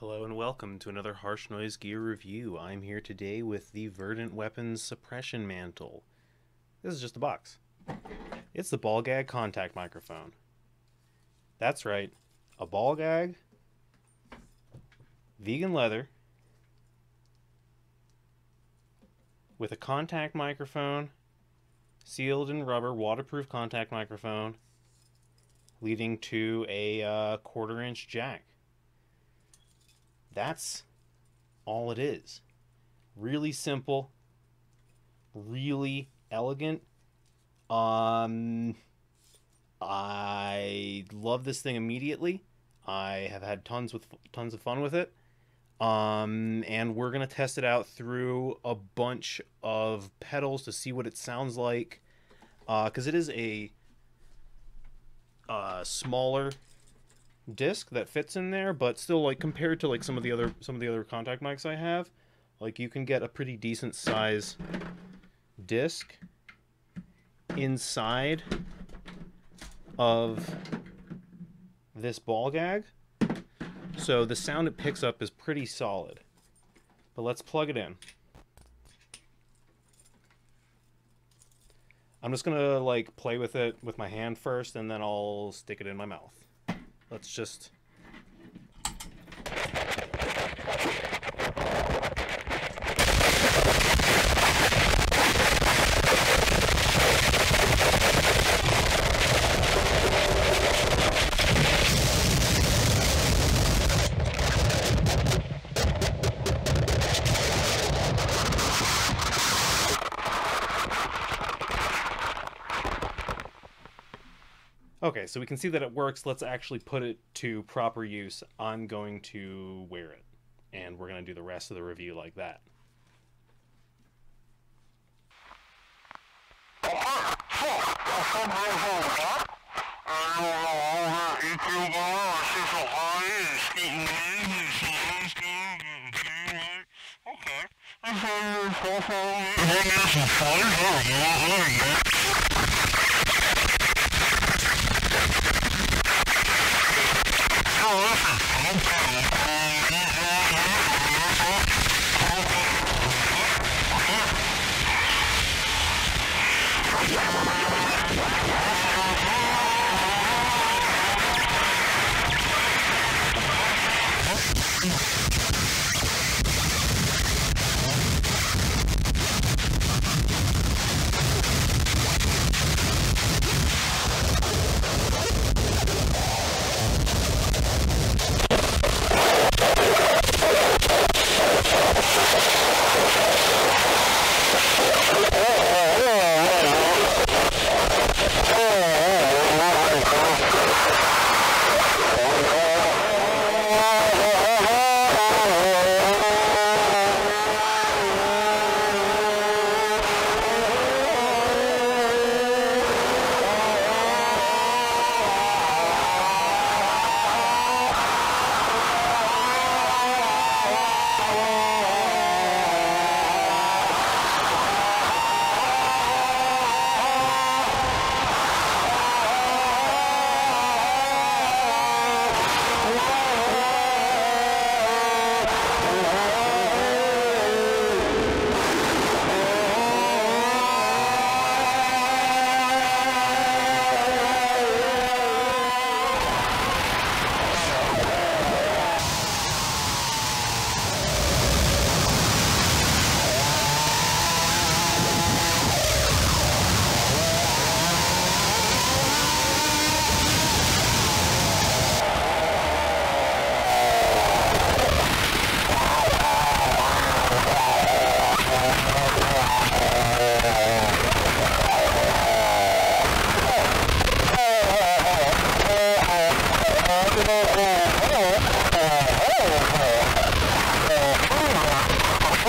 Hello and welcome to another Harsh Noise Gear review. I'm here today with the Verdant Weapons Suppression Mantle. This is just a box. It's the ball gag contact microphone. That's right, a ball gag, vegan leather, with a contact microphone, sealed in rubber, waterproof contact microphone, leading to a uh, quarter inch jack that's all it is. Really simple, really elegant. Um, I love this thing immediately. I have had tons with tons of fun with it. Um, and we're gonna test it out through a bunch of pedals to see what it sounds like. Uh, because it is a uh, smaller disc that fits in there, but still like compared to like some of the other some of the other contact mics I have, like you can get a pretty decent size disc inside of this ball gag. So the sound it picks up is pretty solid. But let's plug it in. I'm just gonna like play with it with my hand first and then I'll stick it in my mouth. Let's just Okay, so we can see that it works. Let's actually put it to proper use. I'm going to wear it, and we're going to do the rest of the review like that.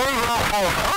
oh rough holes.